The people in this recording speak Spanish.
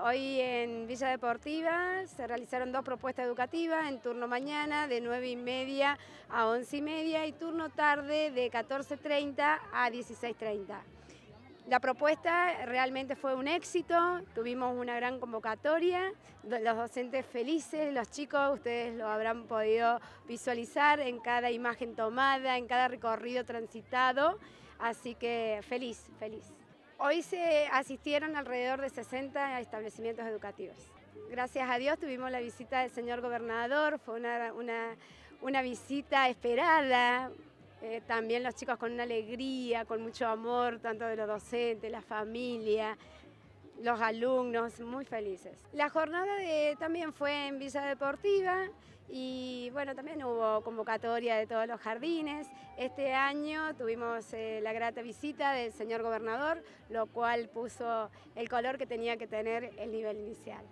Hoy en Villa Deportiva se realizaron dos propuestas educativas en turno mañana de 9 y media a 11 y media y turno tarde de 14.30 a 16.30. La propuesta realmente fue un éxito, tuvimos una gran convocatoria, los docentes felices, los chicos, ustedes lo habrán podido visualizar en cada imagen tomada, en cada recorrido transitado, así que feliz, feliz. Hoy se asistieron alrededor de 60 establecimientos educativos. Gracias a Dios tuvimos la visita del señor gobernador, fue una, una, visita esperada, eh, también los chicos con una alegría, con mucho amor, tanto de los docentes, la familia, los alumnos, muy felices. La jornada también fue en Villa Deportiva y bueno, también hubo convocatoria de todos los jardines. Este año tuvimos eh, la grata visita del señor gobernador, lo cual puso el color que tenía que tener el nivel inicial.